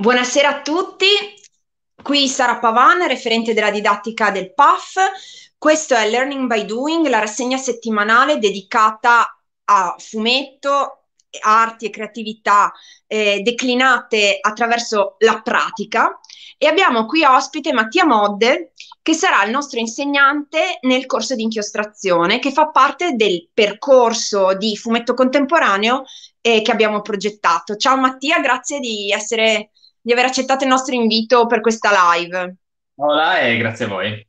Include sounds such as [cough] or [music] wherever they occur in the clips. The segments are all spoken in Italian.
Buonasera a tutti, qui Sara Pavan, referente della didattica del PAF. Questo è Learning by Doing, la rassegna settimanale dedicata a fumetto, arti e creatività eh, declinate attraverso la pratica. E abbiamo qui ospite Mattia Modde, che sarà il nostro insegnante nel corso di inchiostrazione, che fa parte del percorso di fumetto contemporaneo eh, che abbiamo progettato. Ciao Mattia, grazie di essere di aver accettato il nostro invito per questa live. Hola e grazie a voi.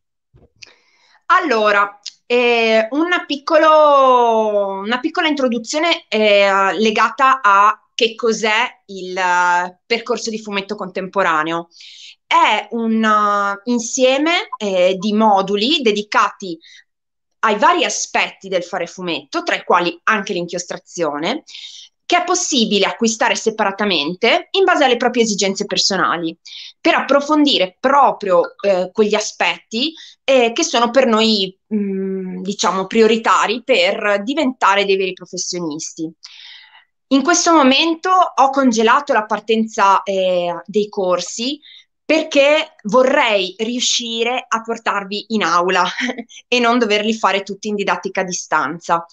Allora, eh, una, piccolo, una, piccola introduzione eh, legata a che cos'è il uh, percorso di fumetto contemporaneo. È un uh, insieme eh, di moduli dedicati ai vari aspetti del fare fumetto, tra i quali anche l'inchiostrazione, che è possibile acquistare separatamente in base alle proprie esigenze personali, per approfondire proprio eh, quegli aspetti eh, che sono per noi, mh, mm, diciamo, prioritari per diventare dei veri professionisti. In questo momento ho congelato la partenza eh, dei corsi perché vorrei riuscire a portarvi in aula [laughs] e non doverli fare tutti in didattica a distanza.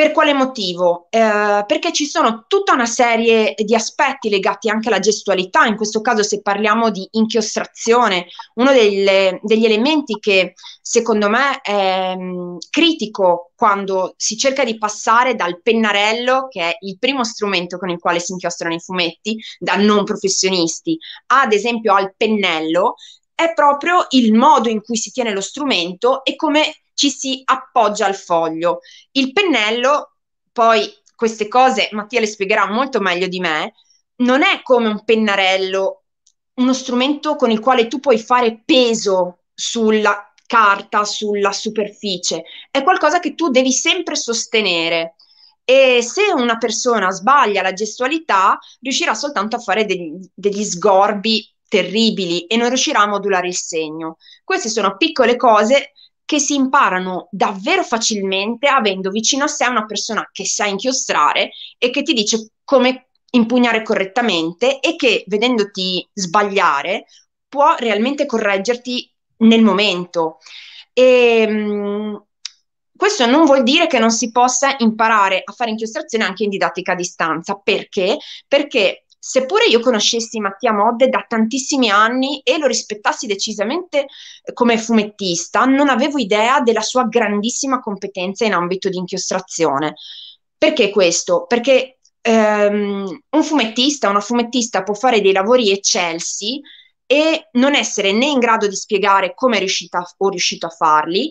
Per quale motivo? Eh, perché ci sono tutta una serie di aspetti legati anche alla gestualità, in questo caso se parliamo di inchiostrazione, uno delle, degli elementi che secondo me è mh, mm, critico quando si cerca di passare dal pennarello, che è il primo strumento con il quale si inchiostrano i fumetti, da non professionisti, ad esempio al pennello, è proprio il modo in cui si tiene lo strumento e come ci si appoggia al foglio. Il pennello, poi queste cose Mattia le spiegherà molto meglio di me, non è come un pennarello, uno strumento con il quale tu puoi fare peso sulla carta, sulla superficie, è qualcosa che tu devi sempre sostenere. E se una persona sbaglia la gestualità, riuscirà soltanto a fare degli, degli sgorbi terribili e non riuscirà a modulare il segno. Queste sono piccole cose che si imparano davvero facilmente avendo vicino a sé una persona che sa inchiostrare e che ti dice come impugnare correttamente e che vedendoti sbagliare può realmente correggerti nel momento. E, mh, questo non vuol dire che non si possa imparare a fare inchiostrazione anche in didattica a distanza. Perché? Perché seppure io conoscessi Mattia Modde da tantissimi anni e lo rispettassi decisamente eh, come fumettista, non avevo idea della sua grandissima competenza in ambito di inchiostrazione. Perché questo? Perché ehm, un fumettista, una fumettista può fare dei lavori eccelsi e non essere né in grado di spiegare come è riuscita o riuscito a farli,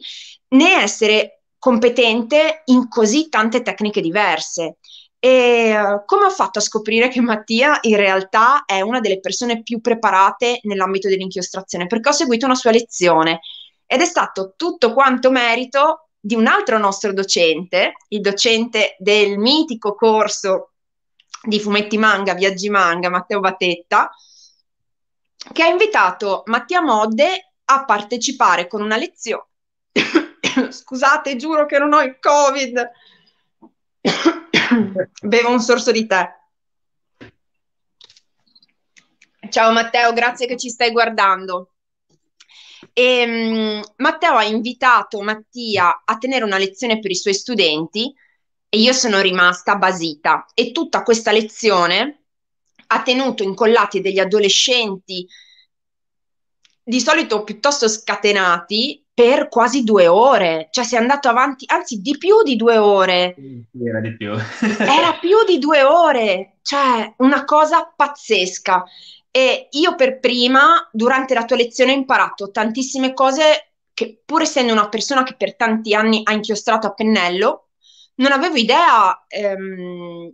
né essere competente in così tante tecniche diverse. E uh, come ho fatto a scoprire che Mattia in realtà è una delle persone più preparate nell'ambito dell'inchiostrazione? Perché ho seguito una sua lezione ed è stato tutto quanto merito di un altro nostro docente, il docente del mitico corso di fumetti manga, viaggi manga, Matteo Batetta, che ha invitato Mattia Modde a partecipare con una lezione. [coughs] Scusate, giuro che non ho il Covid. Bevo un sorso di tè. Ciao Matteo, grazie che ci stai guardando. E, um, Matteo ha invitato Mattia a tenere una lezione per i suoi studenti e io sono rimasta basita. E tutta questa lezione ha tenuto incollati degli adolescenti di solito piuttosto scatenati per quasi due ore, cioè sei andato avanti, anzi di più di due ore. Era di più. [laughs] Era più di due ore, cioè una cosa pazzesca. E io per prima, durante la tua lezione, ho imparato tantissime cose che, pur essendo una persona che per tanti anni ha inchiostrato a pennello, non avevo idea ehm,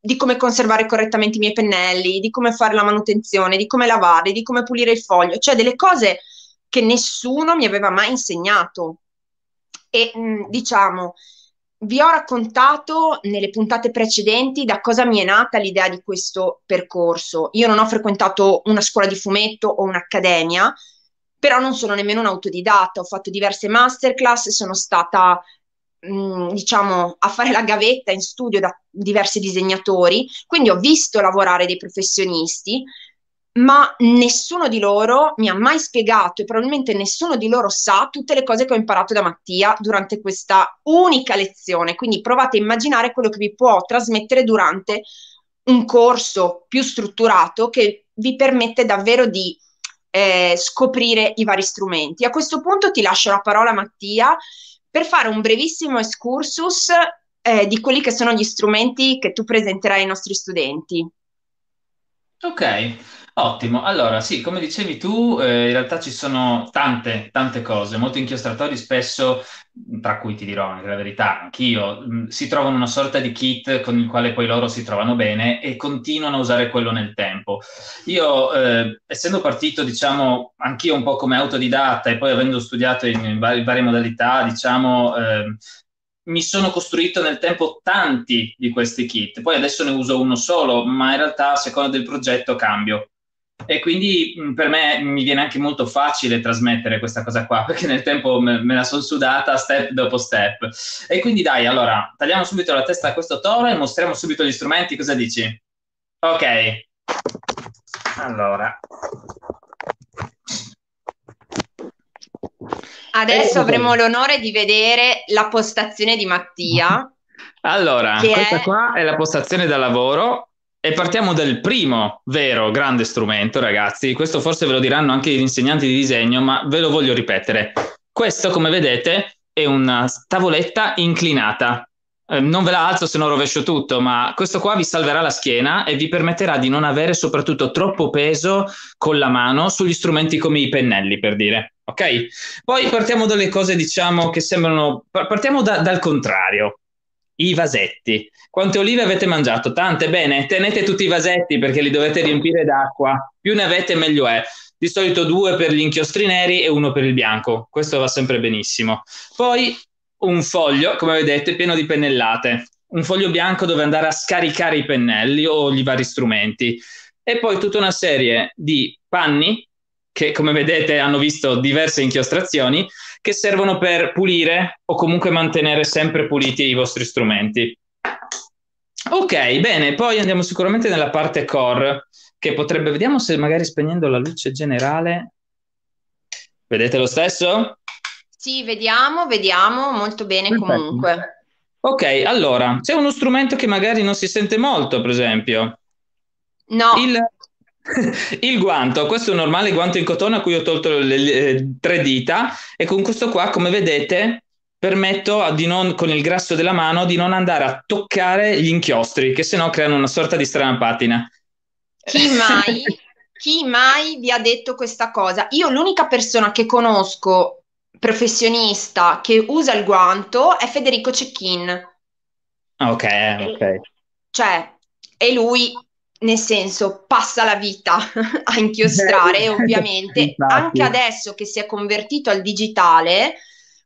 di come conservare correttamente i miei pennelli, di come fare la manutenzione, di come lavare, di come pulire il foglio, cioè delle cose che nessuno mi aveva mai insegnato. E mh, diciamo, vi ho raccontato nelle puntate precedenti da cosa mi è nata l'idea di questo percorso. Io non ho frequentato una scuola di fumetto o un'accademia, però non sono nemmeno un autodidatta, ho fatto diverse masterclass, sono stata mh, diciamo a fare la gavetta in studio da diversi disegnatori, quindi ho visto lavorare dei professionisti ma nessuno di loro mi ha mai spiegato e probabilmente nessuno di loro sa tutte le cose che ho imparato da Mattia durante questa unica lezione. Quindi provate a immaginare quello che vi può trasmettere durante un corso più strutturato che vi permette davvero di eh, scoprire i vari strumenti. A questo punto ti lascio la parola Mattia per fare un brevissimo excursus eh, di quelli che sono gli strumenti che tu presenterai ai nostri studenti. Ok, ottimo. Allora, sì, come dicevi tu, eh, in realtà ci sono tante, tante cose. Molti inchiostratori spesso, tra cui ti dirò anche la verità, anch'io, mh, si trovano una sorta di kit con il quale poi loro si trovano bene e continuano a usare quello nel tempo. Io, eh, essendo partito, diciamo, anch'io un po' come autodidatta e poi avendo studiato in, in varie, varie modalità, diciamo, eh, mi sono costruito nel tempo tanti di questi kit, poi adesso ne uso uno solo, ma in realtà a seconda del progetto cambio. E quindi per me mi viene anche molto facile trasmettere questa cosa qua, [laughs] perché nel tempo me, me la sono sudata step dopo step. E quindi dai, allora, tagliamo subito la testa a questo toro e mostriamo subito gli strumenti, cosa dici? Ok. Allora, Adesso avremo l'onore di vedere la postazione di Mattia. Allora, questa è... qua è la postazione da lavoro e partiamo dal primo vero grande strumento, ragazzi. Questo forse ve lo diranno anche gli insegnanti di disegno, ma ve lo voglio ripetere. Questo, come vedete, è una tavoletta inclinata. Eh, non ve la alzo se non rovescio tutto, ma questo qua vi salverà la schiena e vi permetterà di non avere soprattutto troppo peso con la mano sugli strumenti come i pennelli, per dire. Ok? Poi partiamo dalle cose, diciamo, che sembrano... Partiamo da, dal contrario. I vasetti. Quante olive avete mangiato? Tante? Bene, tenete tutti i vasetti perché li dovete riempire d'acqua. Più ne avete, meglio è. Di solito due per gli inchiostri neri e uno per il bianco. Questo va sempre benissimo. Poi un foglio, come vedete, pieno di pennellate. Un foglio bianco dove andare a scaricare i pennelli o gli vari strumenti. E poi tutta una serie di panni che come vedete hanno visto diverse inchiostrazioni che servono per pulire o comunque mantenere sempre puliti i vostri strumenti. Ok, bene, poi andiamo sicuramente nella parte core che potrebbe, vediamo se magari spegnendo la luce generale. Vedete lo stesso? Sì, vediamo, vediamo molto bene Perfetto. comunque. Ok, allora, c'è uno strumento che magari non si sente molto, per esempio. No. Il [laughs] il guanto, questo è un normale guanto in cotone a cui ho tolto le, le tre dita e con questo qua, come vedete, permetto di non, con il grasso della mano di non andare a toccare gli inchiostri, che sennò creano una sorta di strana patina. Chi mai, [laughs] chi mai vi ha detto questa cosa? Io l'unica persona che conosco professionista che usa il guanto è Federico Cecchin. Ok, ok. Cioè, e lui nel senso passa la vita [laughs] a inchiostrare, ovviamente, [laughs] anche adesso che si è convertito al digitale,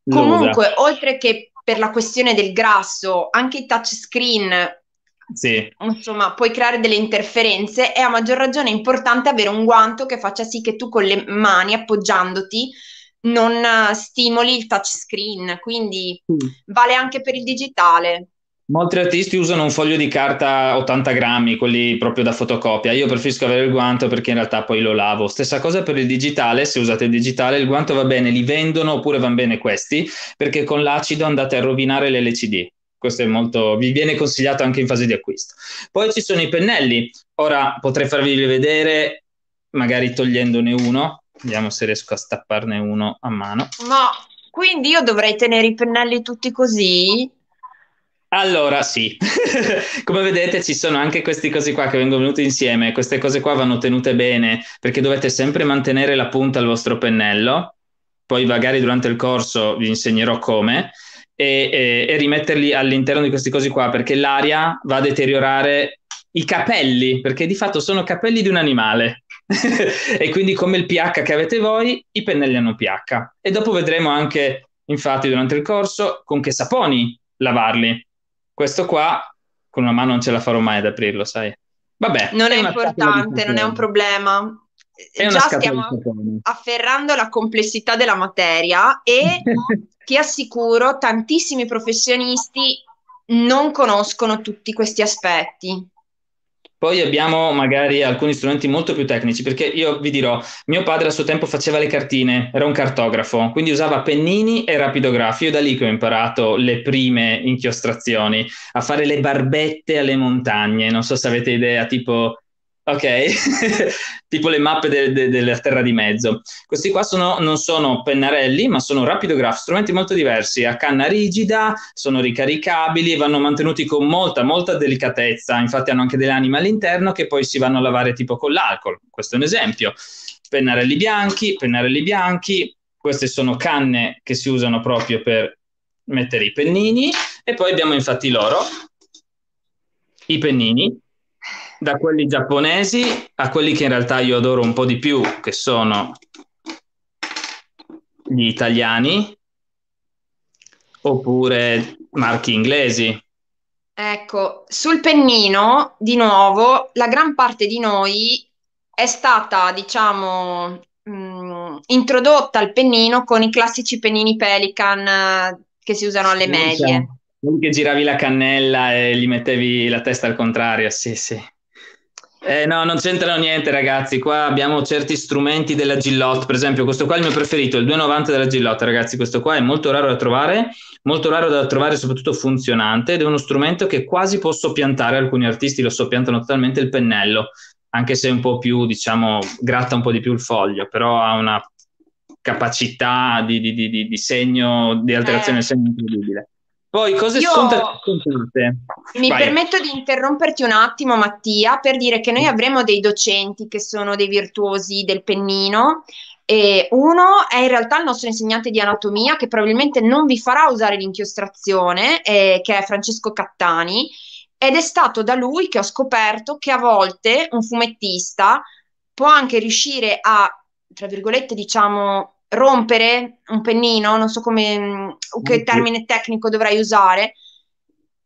comunque oltre che per la questione del grasso, anche i touchscreen sì. Insomma, puoi creare delle interferenze e a maggior ragione è importante avere un guanto che faccia sì che tu con le mani appoggiandoti non stimoli il touchscreen, quindi mm. vale anche per il digitale. Molti artisti usano un foglio di carta 80 grammi, quelli proprio da fotocopia. Io preferisco avere il guanto perché in realtà poi lo lavo. Stessa cosa per il digitale, se usate il digitale, il guanto va bene, li vendono oppure vanno bene questi, perché con l'acido andate a rovinare le LCD. Questo è molto, vi viene consigliato anche in fase di acquisto. Poi ci sono i pennelli. Ora potrei farvi vedere, magari togliendone uno. Vediamo se riesco a stapparne uno a mano. Ma quindi io dovrei tenere i pennelli tutti così? Allora, sì, [laughs] come vedete ci sono anche queste cose qua che vengono venute insieme, queste cose qua vanno tenute bene perché dovete sempre mantenere la punta al vostro pennello, poi magari durante il corso vi insegnerò come, e, e, e rimetterli all'interno di queste cose qua perché l'aria va a deteriorare i capelli, perché di fatto sono capelli di un animale. [laughs] e quindi come il pH che avete voi, i pennelli hanno pH. E dopo vedremo anche, infatti, durante il corso con che saponi lavarli questo qua con una mano non ce la farò mai ad aprirlo, sai. Vabbè. Non è, è importante, non è un problema. È Già stiamo afferrando la complessità della materia e [laughs] ti assicuro, tantissimi professionisti non conoscono tutti questi aspetti. Poi abbiamo magari alcuni strumenti molto più tecnici, perché io vi dirò, mio padre a suo tempo faceva le cartine, era un cartografo, quindi usava pennini e rapidografi. Io da lì che ho imparato le prime inchiostrazioni, a fare le barbette alle montagne. Non so se avete idea, tipo ok? [laughs] tipo le mappe de- de- della terra di mezzo. Questi qua sono, non sono pennarelli, ma sono rapidograph, strumenti molto diversi, a canna rigida, sono ricaricabili, vanno mantenuti con molta, molta delicatezza, infatti hanno anche delle anime all'interno che poi si vanno a lavare tipo con l'alcol. Questo è un esempio. Pennarelli bianchi, pennarelli bianchi, queste sono canne che si usano proprio per mettere i pennini e poi abbiamo infatti loro, i pennini, da quelli giapponesi a quelli che in realtà io adoro un po' di più, che sono gli italiani, oppure marchi inglesi. Ecco, sul pennino, di nuovo, la gran parte di noi è stata, diciamo, mh, mm, introdotta al pennino con i classici pennini Pelican eh, che si usano alle medie. Quelli che giravi la cannella e gli mettevi la testa al contrario, sì, sì. Eh, no, non c'entrano niente, ragazzi. Qua abbiamo certi strumenti della Gillot, per esempio, questo qua è il mio preferito, il 290 della Gillot, ragazzi. Questo qua è molto raro da trovare, molto raro da trovare, soprattutto funzionante, ed è uno strumento che quasi posso piantare. Alcuni artisti lo soppiantano totalmente il pennello, anche se è un po' più, diciamo, gratta un po' di più il foglio, però ha una capacità di, di, di, di segno, di alterazione del segno incredibile. Poi cose Io scontate? Mi Vai. permetto di interromperti un attimo, Mattia, per dire che noi avremo dei docenti che sono dei virtuosi del pennino. E uno è in realtà il nostro insegnante di anatomia che probabilmente non vi farà usare l'inchiostrazione, eh, che è Francesco Cattani, ed è stato da lui che ho scoperto che a volte un fumettista può anche riuscire a, tra virgolette, diciamo, rompere un pennino, non so come, mm, che termine tecnico dovrei usare,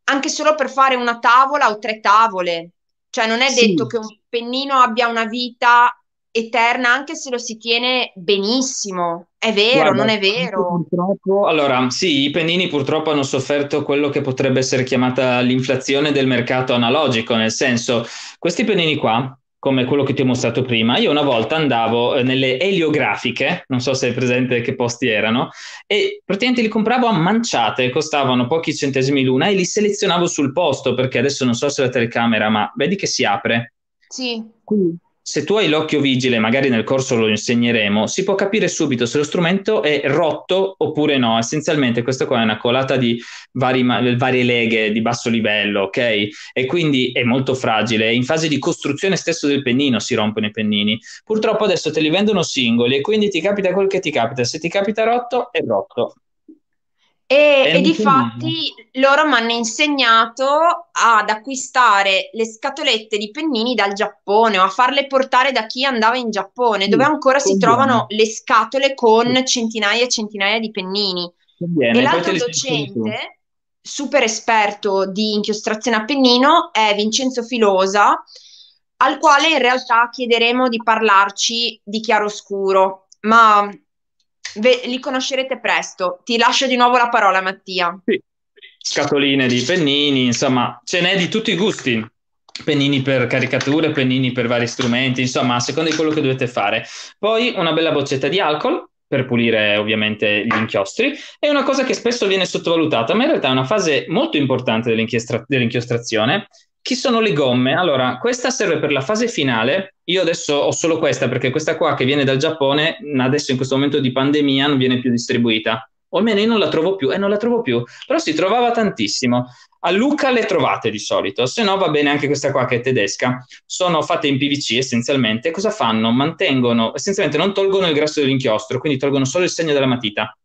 anche solo per fare una tavola o tre tavole. Cioè non è sì. detto che un pennino abbia una vita eterna anche se lo si tiene benissimo. È vero, Guarda, non è vero? Purtroppo, allora, sì, i pennini purtroppo hanno sofferto quello che potrebbe essere chiamata l'inflazione del mercato analogico, nel senso, questi pennini qua come quello che ti ho mostrato prima. Io una volta andavo eh, nelle eliografiche, non so se è presente che posti erano, e praticamente li compravo a manciate, costavano pochi centesimi l'una e li selezionavo sul posto, perché adesso non so se la telecamera, ma vedi che si apre. Sì. Quindi se tu hai l'occhio vigile, magari nel corso lo insegneremo, si può capire subito se lo strumento è rotto oppure no. Essenzialmente questa qua è una colata di vari, varie leghe di basso livello, ok? E quindi è molto fragile. In fase di costruzione stesso del pennino si rompono i pennini. Purtroppo adesso te li vendono singoli e quindi ti capita quel che ti capita. Se ti capita rotto, è rotto. E, e di fatti loro mi hanno insegnato ad acquistare le scatolette di pennini dal Giappone o a farle portare da chi andava in Giappone, dove ancora si trovano le scatole con centinaia e centinaia di pennini. e l'altro docente, super esperto di inchiostrazione a pennino, è Vincenzo Filosa, al quale in realtà chiederemo di parlarci di chiaroscuro. Ma Ve- li conoscerete presto. Ti lascio di nuovo la parola, Mattia. Sì. Scatoline di pennini, insomma, ce n'è di tutti i gusti. Pennini per caricature, pennini per vari strumenti, insomma, a seconda di quello che dovete fare. Poi una bella boccetta di alcol per pulire ovviamente gli inchiostri. È una cosa che spesso viene sottovalutata, ma in realtà è una fase molto importante dell'inchiostrazione chi sono le gomme? Allora, questa serve per la fase finale. Io adesso ho solo questa perché questa qua che viene dal Giappone, adesso in questo momento di pandemia non viene più distribuita. O almeno io non la trovo più, e eh, non la trovo più. Però si trovava tantissimo. A Luca le trovate di solito, se no va bene anche questa qua che è tedesca. Sono fatte in PVC essenzialmente. Cosa fanno? Mantengono, essenzialmente non tolgono il grasso dell'inchiostro, quindi tolgono solo il segno della matita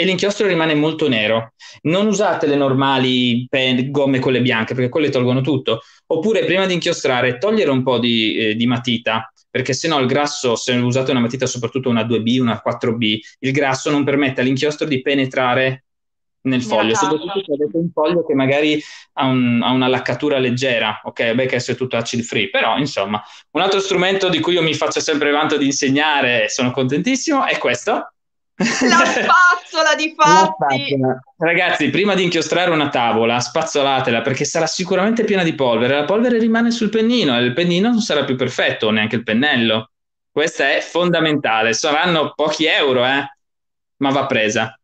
e l'inchiostro rimane molto nero. Non usate le normali pen, gomme quelle bianche perché quelle tolgono tutto. Oppure prima di inchiostrare togliere un po' di, eh, di matita perché se no il grasso, se usate una matita soprattutto una 2B, una 4B, il grasso non permette all'inchiostro di penetrare nel foglio, soprattutto se avete un foglio che magari ha, un, ha, una laccatura leggera, ok, beh che è tutto acid free, però insomma, un altro strumento di cui io mi faccio sempre vanto di insegnare sono contentissimo è questo, La [laughs] spazzola di fatti! Ragazzi, prima di inchiostrare una tavola, spazzolatela perché sarà sicuramente piena di polvere. La polvere rimane sul pennino e il pennino non sarà più perfetto, neanche il pennello. Questa è fondamentale. Saranno pochi euro, eh? ma va presa.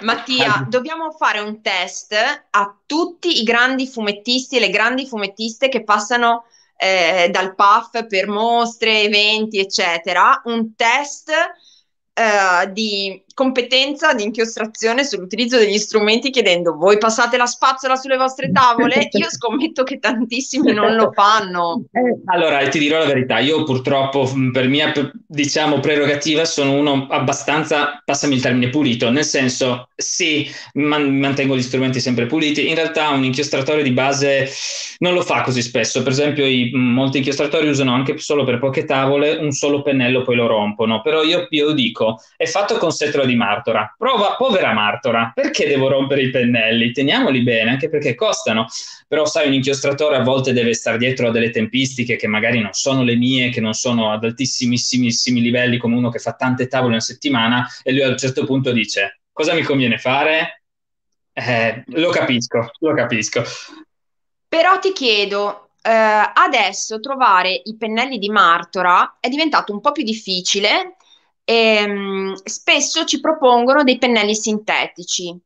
Mattia, dobbiamo fare un test a tutti i grandi fumettisti e le grandi fumettiste che passano eh, dal PAF per mostre, eventi, eccetera. Un test eh, di competenza di inchiostrazione sull'utilizzo degli strumenti chiedendo voi passate la spazzola sulle vostre tavole? [laughs] Io scommetto che tantissimi non lo fanno. Eh, allora, ti dirò la verità, io purtroppo per mia diciamo prerogativa sono uno abbastanza, passami il termine, pulito, nel senso sì, man- mantengo gli strumenti sempre puliti, in realtà un inchiostratore di base non lo fa così spesso, per esempio i, molti inchiostratori usano anche solo per poche tavole un solo pennello poi lo rompono, però io, io dico, è fatto con setro di Martora. Prova, povera Martora, perché devo rompere i pennelli? Teniamoli bene, anche perché costano. Però sai, un inchiostratore a volte deve stare dietro a delle tempistiche che magari non sono le mie, che non sono ad altissimissimi livelli come uno che fa tante tavole in settimana e lui a un certo punto dice cosa mi conviene fare? Eh, lo capisco, lo capisco. Però ti chiedo, eh, adesso trovare i pennelli di Martora è diventato un po' più difficile e, ehm, spesso ci propongono dei pennelli sintetici.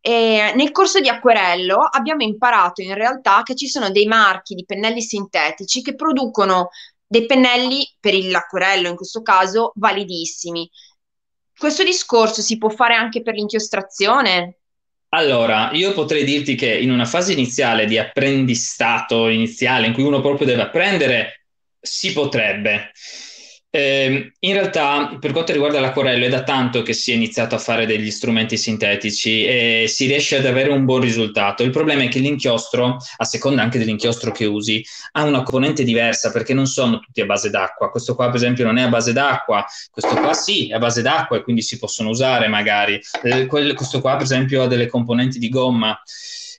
E nel corso di acquerello abbiamo imparato in realtà che ci sono dei marchi di pennelli sintetici che producono dei pennelli per l'acquerello in questo caso validissimi. Questo discorso si può fare anche per l'inchiostrazione? Allora, io potrei dirti che in una fase iniziale di apprendistato iniziale in cui uno proprio deve apprendere, si potrebbe. Eh, in realtà, per quanto riguarda l'acquarello, è da tanto che si è iniziato a fare degli strumenti sintetici e si riesce ad avere un buon risultato. Il problema è che l'inchiostro, a seconda anche dell'inchiostro che usi, ha una componente diversa perché non sono tutti a base d'acqua. Questo qua, per esempio, non è a base d'acqua, questo qua sì, è a base d'acqua e quindi si possono usare magari. Eh, questo qua, per esempio, ha delle componenti di gomma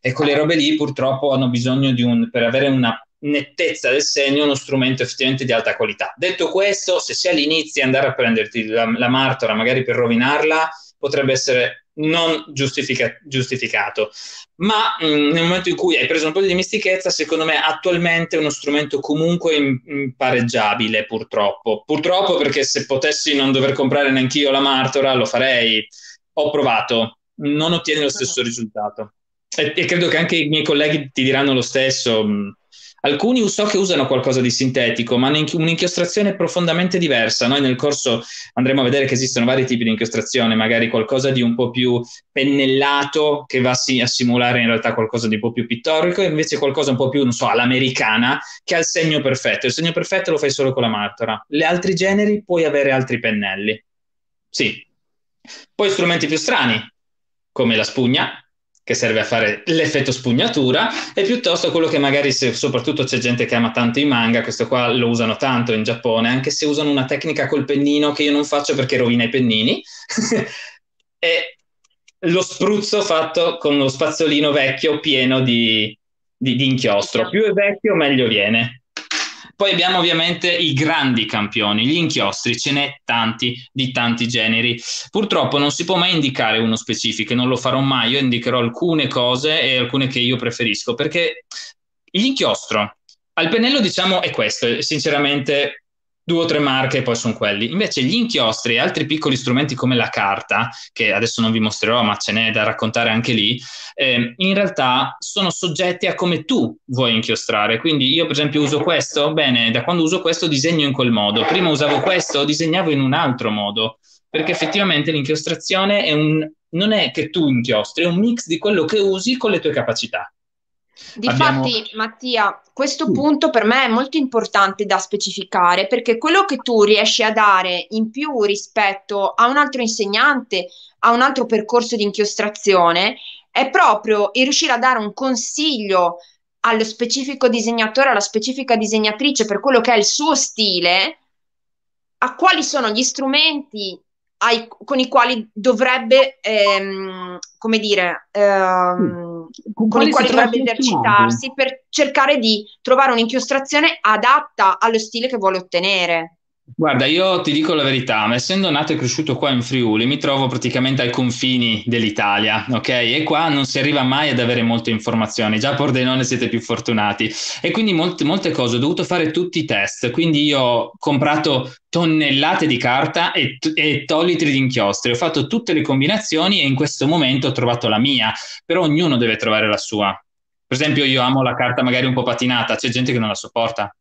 e quelle robe lì purtroppo hanno bisogno di un, per avere una nettezza del segno uno strumento effettivamente di alta qualità. Detto questo, se sei all'inizio andare a prenderti la, la martora magari per rovinarla, potrebbe essere non giustifica- giustificato. Ma mh, mm, nel momento in cui hai preso un po' di dimestichezza, secondo me attualmente è uno strumento comunque impareggiabile, purtroppo. Purtroppo perché se potessi non dover comprare neanche io la martora, lo farei. Ho provato, non ottieni lo stesso risultato. E, e credo che anche i miei colleghi ti diranno lo stesso. Alcuni so che usano qualcosa di sintetico, ma un'inchiostrazione profondamente diversa. Noi nel corso andremo a vedere che esistono vari tipi di inchiostrazione, magari qualcosa di un po' più pennellato che va a simulare in realtà qualcosa di un po' più pittorico, e invece qualcosa un po' più, non so, all'americana, che ha il segno perfetto. Il segno perfetto lo fai solo con la martora. Le altri generi puoi avere altri pennelli. Sì. Poi strumenti più strani, come la spugna, che serve a fare l'effetto spugnatura, e piuttosto quello che magari, se soprattutto c'è gente che ama tanto i manga, questo qua lo usano tanto in Giappone, anche se usano una tecnica col pennino che io non faccio perché rovina i pennini, [laughs] e lo spruzzo fatto con lo spazzolino vecchio pieno di, di, di inchiostro. Più è vecchio, meglio viene. Poi abbiamo ovviamente i grandi campioni, gli inchiostri, ce n'è tanti di tanti generi. Purtroppo non si può mai indicare uno specifico, non lo farò mai, io indicherò alcune cose e alcune che io preferisco, perché l'inchiostro al pennello diciamo è questo, sinceramente due o tre marche e poi sono quelli. Invece gli inchiostri e altri piccoli strumenti come la carta, che adesso non vi mostrerò, ma ce n'è da raccontare anche lì, eh, in realtà sono soggetti a come tu vuoi inchiostrare. Quindi io per esempio uso questo, bene, da quando uso questo disegno in quel modo. Prima usavo questo, disegnavo in un altro modo, perché effettivamente l'inchiostrazione è un, non è che tu inchiostri, è un mix di quello che usi con le tue capacità. Difatti, Abbiamo... Mattia, questo mm. punto per me è molto importante da specificare perché quello che tu riesci a dare in più rispetto a un altro insegnante, a un altro percorso di inchiostrazione, è proprio il riuscire a dare un consiglio allo specifico disegnatore, alla specifica disegnatrice per quello che è il suo stile, a quali sono gli strumenti ai, con i quali dovrebbe, ehm, come dire, ehm, con, con i quali dovrebbe esercitarsi per cercare di trovare un'inchiostrazione adatta allo stile che vuole ottenere. Guarda, io ti dico la verità, essendo nato e cresciuto qua in Friuli, mi trovo praticamente ai confini dell'Italia, ok? E qua non si arriva mai ad avere molte informazioni, già a Pordenone siete più fortunati. E quindi molte, molte cose, ho dovuto fare tutti i test, quindi io ho comprato tonnellate di carta e, e tolitri di inchiostri, ho fatto tutte le combinazioni e in questo momento ho trovato la mia, però ognuno deve trovare la sua. Per esempio io amo la carta magari un po' patinata, c'è gente che non la sopporta.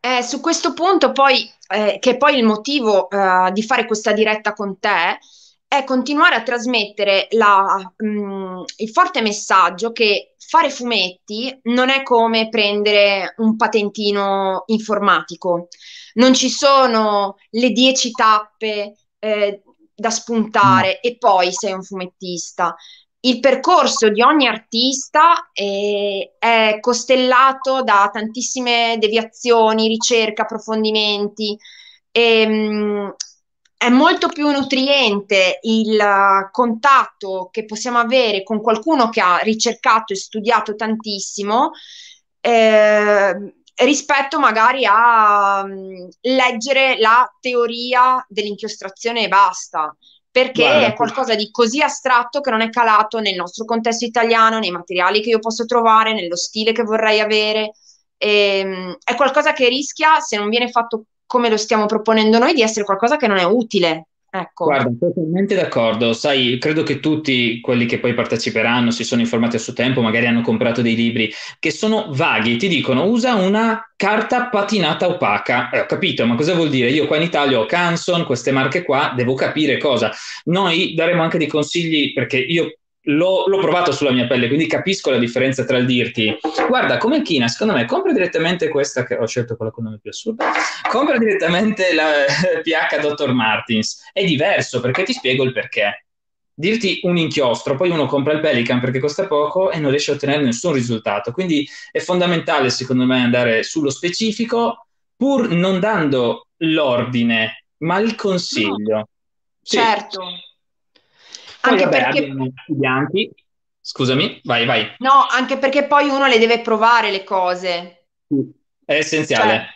Eh, su questo punto poi, eh, che poi il motivo eh, di fare questa diretta con te, è continuare a trasmettere la, mh, mm, il forte messaggio che fare fumetti non è come prendere un patentino informatico. Non ci sono le dieci tappe eh, da spuntare no. e poi sei un fumettista il percorso di ogni artista è, è, costellato da tantissime deviazioni, ricerche, approfondimenti. E, mh, è molto più nutriente il contatto che possiamo avere con qualcuno che ha ricercato e studiato tantissimo eh, rispetto magari a mh, leggere la teoria dell'inchiostrazione e basta perché Guarda, è qualcosa di così astratto che non è calato nel nostro contesto italiano, nei materiali che io posso trovare, nello stile che vorrei avere. E, ehm, è qualcosa che rischia, se non viene fatto come lo stiamo proponendo noi, di essere qualcosa che non è utile. Ecco. Guarda, totalmente d'accordo. Sai, credo che tutti quelli che poi parteciperanno si sono informati a suo tempo, magari hanno comprato dei libri che sono vaghi, ti dicono usa una carta patinata opaca. Eh, ho capito, ma cosa vuol dire? Io qua in Italia ho Canson, queste marche qua, devo capire cosa. Noi daremo anche dei consigli perché io l'ho, l'ho, provato sulla mia pelle, quindi capisco la differenza tra il dirti guarda, come China, secondo me, compra direttamente questa, che ho scelto quella con nome più assurdo, compra direttamente la [laughs] PH Dr. Martins. È diverso perché ti spiego il perché. Dirti un inchiostro, poi uno compra il Pelican perché costa poco e non riesce a ottenere nessun risultato. Quindi è fondamentale, secondo me, andare sullo specifico, pur non dando l'ordine, ma il consiglio. No. Sì. Certo anche vabbè, perché... i bianchi. Scusami, vai, vai. No, anche perché poi uno le deve provare le cose. È essenziale. Cioè,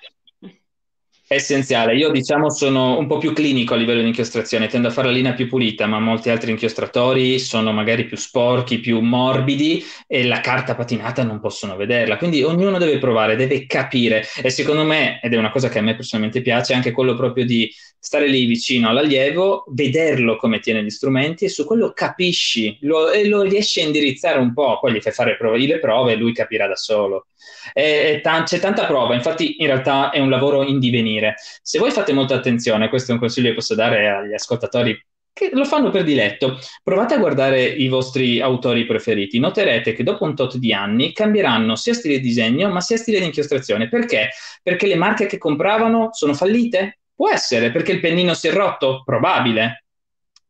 essenziale. Io diciamo sono un po' più clinico a livello di inchiostrazione, tendo a fare la linea più pulita, ma molti altri inchiostratori sono magari più sporchi, più morbidi e la carta patinata non possono vederla. Quindi ognuno deve provare, deve capire e secondo me, ed è una cosa che a me personalmente piace, anche quello proprio di stare lì vicino all'allievo, vederlo come tiene gli strumenti e su quello capisci lo, e lo riesci a indirizzare un po', poi gli fai fare le prove e lui capirà da solo. E, t- c'è tanta prova, infatti in realtà è un lavoro in divenire. Se voi fate molta attenzione, questo è un consiglio che posso dare agli ascoltatori che lo fanno per diletto. Provate a guardare i vostri autori preferiti. Noterete che dopo un tot di anni cambieranno sia stile di disegno, ma sia stile di inchiostrazione. Perché? Perché le marche che compravano sono fallite? Può essere, perché il pennino si è rotto? Probabile.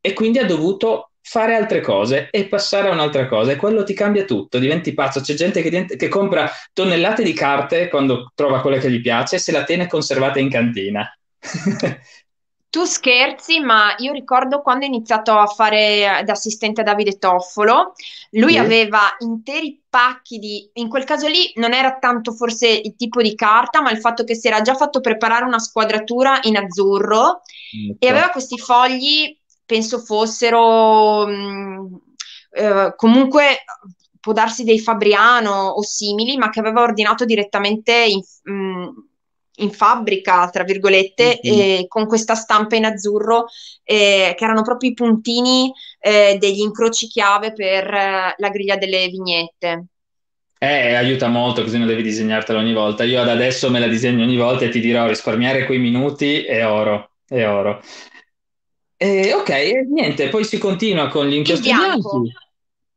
E quindi ha dovuto fare altre cose e passare a un'altra cosa e quello ti cambia tutto, diventi pazzo. C'è gente che, diventa, che compra tonnellate di carte quando trova quella che gli piace e se la tiene conservata in cantina. [laughs] Tu scherzi, ma io ricordo quando ho iniziato a fare da assistente a Davide Toffolo, lui sì. aveva interi pacchi di, in quel caso lì non era tanto forse il tipo di carta, ma il fatto che si era già fatto preparare una squadratura in azzurro mm, e aveva questi fogli penso fossero mh, eh, comunque può darsi dei Fabriano o simili, ma che aveva ordinato direttamente in, mh, in fabbrica, tra virgolette, mm-hmm. eh, con questa stampa in azzurro, eh, che erano proprio i puntini eh, degli incroci chiave per eh, la griglia delle vignette. Eh, aiuta molto, così non devi disegnartela ogni volta. Io ad adesso me la disegno ogni volta e ti dirò risparmiare quei minuti è oro, è oro. E, ok, e niente, poi si continua con gli inchiostri bianchi,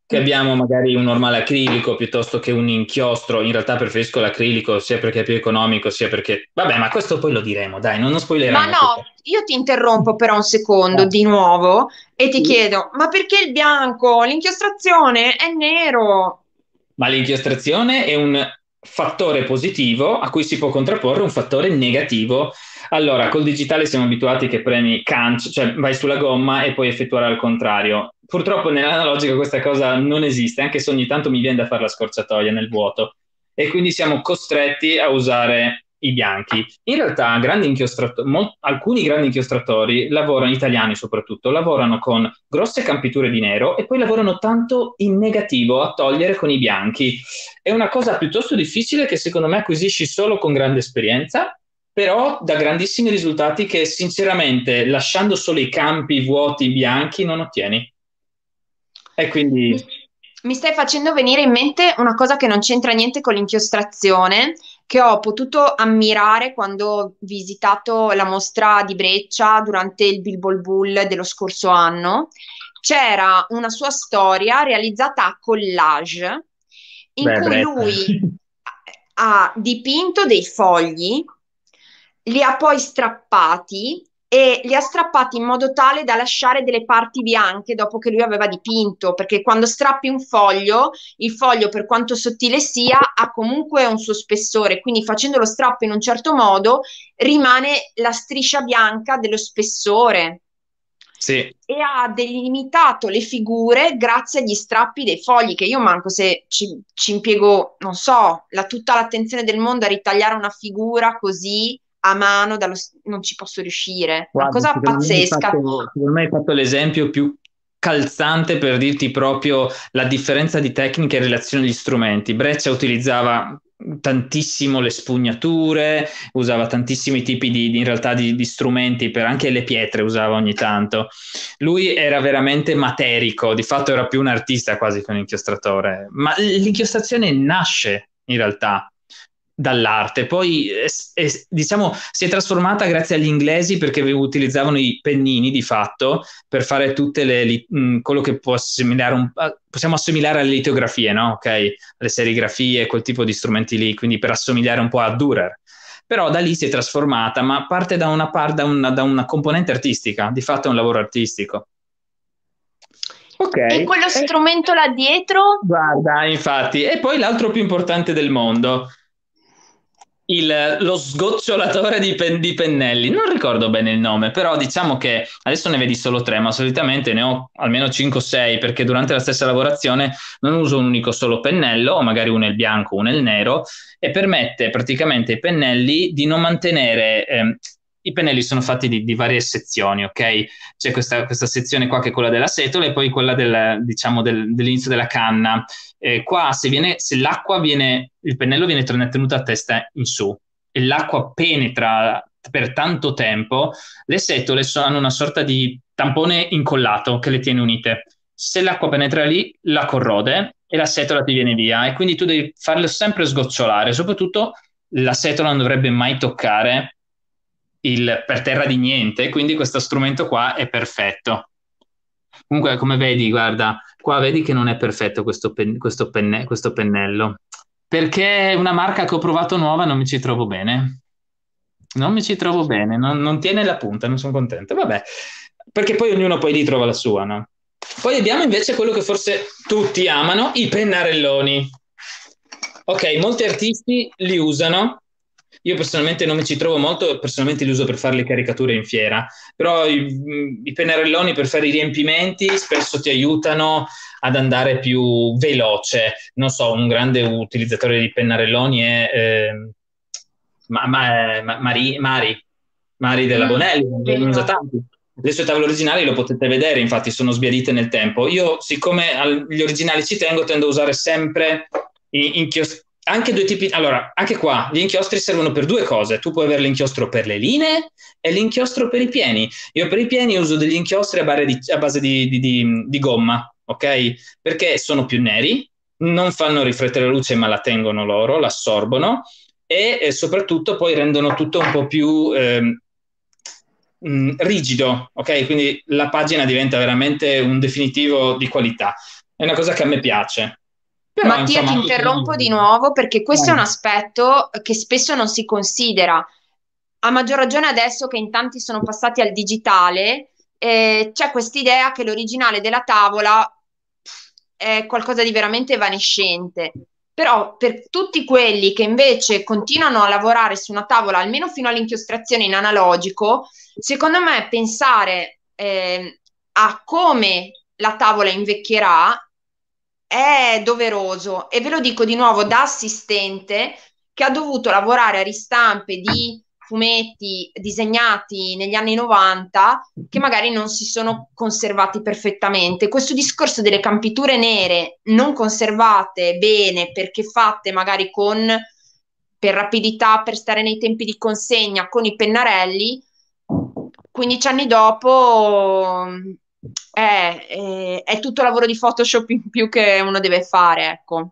che abbiamo magari un normale acrilico piuttosto che un inchiostro. In realtà preferisco l'acrilico sia perché è più economico, sia perché... Vabbè, ma questo poi lo diremo, dai, non, non spoileriamo. Ma no, io ti interrompo però un secondo ah. di nuovo e ti sì. chiedo, ma perché il bianco? L'inchiostrazione è nero. Ma l'inchiostrazione è un fattore positivo a cui si può contrapporre un fattore negativo allora, col digitale siamo abituati che premi canc, cioè vai sulla gomma e puoi effettuare al contrario. Purtroppo nell'analogica questa cosa non esiste, anche se ogni tanto mi viene da fare la scorciatoia nel vuoto. E quindi siamo costretti a usare i bianchi. In realtà grandi mol- alcuni grandi inchiostratori lavorano, italiani soprattutto, lavorano con grosse campiture di nero e poi lavorano tanto in negativo a togliere con i bianchi. È una cosa piuttosto difficile che secondo me acquisisci solo con grande esperienza, però da grandissimi risultati che sinceramente lasciando solo i campi vuoti bianchi non ottieni. E quindi mi stai facendo venire in mente una cosa che non c'entra niente con l'inchiostrazione, che ho potuto ammirare quando ho visitato la mostra di Breccia durante il Bilbo Bull dello scorso anno. C'era una sua storia realizzata a collage in Beh, cui Breccia. lui [laughs] ha dipinto dei fogli, li ha poi strappati e li ha strappati in modo tale da lasciare delle parti bianche dopo che lui aveva dipinto, perché quando strappi un foglio, il foglio per quanto sottile sia ha comunque un suo spessore, quindi facendo lo strappo in un certo modo rimane la striscia bianca dello spessore. Sì. E ha delimitato le figure grazie agli strappi dei fogli, che io manco se ci, ci impiego, non so, la, tutta l'attenzione del mondo a ritagliare una figura così a mano, dallo, non ci posso riuscire. Guarda, Una cosa pazzesca. Secondo me hai fatto l'esempio più calzante per dirti proprio la differenza di tecnica in relazione agli strumenti. Breccia utilizzava tantissimo le spugnature, usava tantissimi tipi di, di in realtà di, di, strumenti, per anche le pietre usava ogni tanto. Lui era veramente materico, di fatto era più un artista quasi che un inchiostratore, ma l'inchiostrazione nasce in realtà dall'arte. Poi eh, eh, diciamo si è trasformata grazie agli inglesi perché utilizzavano i pennini di fatto per fare tutte le li, mh, mm, quello che può assimilare un, possiamo assimilare alle litografie, no? Ok, le serigrafie, quel tipo di strumenti lì, quindi per assomigliare un po' a Dürer. Però da lì si è trasformata, ma parte da una, par, da una, da una componente artistica, di fatto è un lavoro artistico. Okay. E quello strumento là dietro? Guarda, infatti, e poi l'altro più importante del mondo, il, lo sgocciolatore di, pen, di, pennelli, non ricordo bene il nome, però diciamo che adesso ne vedi solo tre, ma solitamente ne ho almeno 5 o 6 perché durante la stessa lavorazione non uso un unico solo pennello, o magari uno è il bianco, uno è il nero, e permette praticamente ai pennelli di non mantenere eh, i pennelli sono fatti di, di, varie sezioni, ok? C'è questa, questa, sezione qua che è quella della setola e poi quella del, diciamo, del, dell'inizio della canna. Eh, qua se, viene, se l'acqua viene, il pennello viene tenuto a testa in su e l'acqua penetra per tanto tempo, le setole hanno una sorta di tampone incollato che le tiene unite. Se l'acqua penetra lì, la corrode e la setola ti viene via e quindi tu devi farlo sempre sgocciolare, soprattutto la setola non dovrebbe mai toccare il per terra di niente, quindi questo strumento qua è perfetto. Comunque, come vedi, guarda, qua vedi che non è perfetto questo, pen- questo, penne- questo pennello, perché una marca che ho provato nuova non mi ci trovo bene. Non mi ci trovo bene, non, non tiene la punta, non sono contento. Vabbè, perché poi ognuno poi lì trova la sua, no? Poi abbiamo invece quello che forse tutti amano, i pennarelloni. Ok, molti artisti li usano io personalmente non mi ci trovo molto, personalmente li uso per fare le caricature in fiera, però i, i pennarelloni per fare i riempimenti spesso ti aiutano ad andare più veloce. Non so, un grande utilizzatore di pennarelloni è eh, ma, ma, ma, Mari, Mari, Mari della mm, Bonelli, ne usa tanti. Le sue tavole originali lo potete vedere, infatti sono sbiadite nel tempo. Io, siccome agli originali ci tengo, tendo a usare sempre inchiostati anche due tipi. Allora, anche qua gli inchiostri servono per due cose. Tu puoi avere l'inchiostro per le linee e l'inchiostro per i pieni. Io per i pieni uso degli inchiostri a, di, a base di, di, di, gomma, ok? Perché sono più neri, non fanno riflettere la luce, ma la tengono loro, l'assorbono e, e soprattutto poi rendono tutto un po' più. Eh, rigido, ok? Quindi la pagina diventa veramente un definitivo di qualità. È una cosa che a me piace. Però, Mattia, insomma, ti interrompo di nuovo perché questo eh. è un aspetto che spesso non si considera. A maggior ragione adesso che in tanti sono passati al digitale, eh, c'è questa idea che l'originale della tavola è qualcosa di veramente evanescente. Però per tutti quelli che invece continuano a lavorare su una tavola, almeno fino all'inchiostrazione in analogico, secondo me pensare eh, a come la tavola invecchierà è doveroso e ve lo dico di nuovo da assistente che ha dovuto lavorare a ristampe di fumetti disegnati negli anni 90 che magari non si sono conservati perfettamente. Questo discorso delle campiture nere non conservate bene perché fatte magari con per rapidità, per stare nei tempi di consegna con i pennarelli, 15 anni dopo è, è, è tutto lavoro di Photoshop in più che uno deve fare, ecco.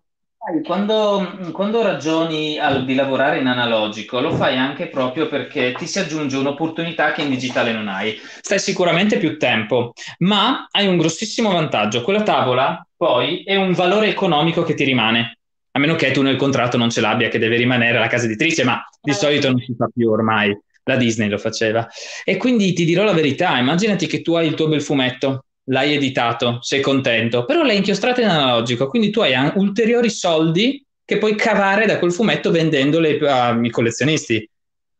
Quando, quando, ragioni al, di lavorare in analogico, lo fai anche proprio perché ti si aggiunge un'opportunità che in digitale non hai. Stai sicuramente più tempo, ma hai un grossissimo vantaggio. Quella tavola poi è un valore economico che ti rimane. A meno che tu nel contratto non ce l'abbia, che deve rimanere la casa editrice, ma di eh. solito non si fa più ormai. La Disney lo faceva. E quindi ti dirò la verità: immaginati che tu hai il tuo bel fumetto l'hai editato, sei contento, però l'hai inchiostrato in analogico, quindi tu hai ulteriori soldi che puoi cavare da quel fumetto vendendole ai collezionisti.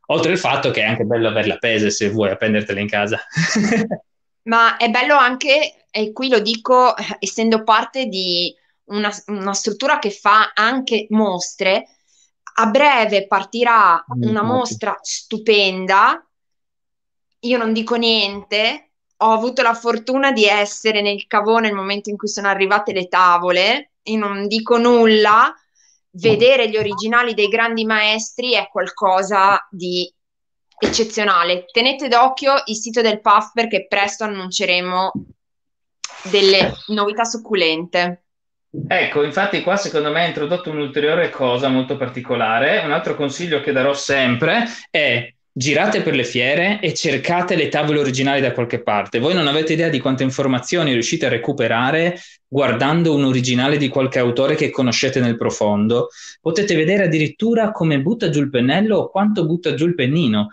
Oltre al fatto che è anche bello averla pesa se vuoi appendertela in casa. [laughs] Ma è bello anche, e qui lo dico essendo parte di una, una struttura che fa anche mostre, a breve partirà una mostra stupenda. Io non dico niente, ho avuto la fortuna di essere nel cavò nel momento in cui sono arrivate le tavole e non dico nulla, vedere gli originali dei grandi maestri è qualcosa di eccezionale. Tenete d'occhio il sito del PAF perché presto annunceremo delle novità succulente. Ecco, infatti qua secondo me ha introdotto un'ulteriore cosa molto particolare. Un altro consiglio che darò sempre è girate per le fiere e cercate le tavole originali da qualche parte. Voi non avete idea di quante informazioni riuscite a recuperare guardando un originale di qualche autore che conoscete nel profondo. Potete vedere addirittura come butta giù il pennello o quanto butta giù il pennino.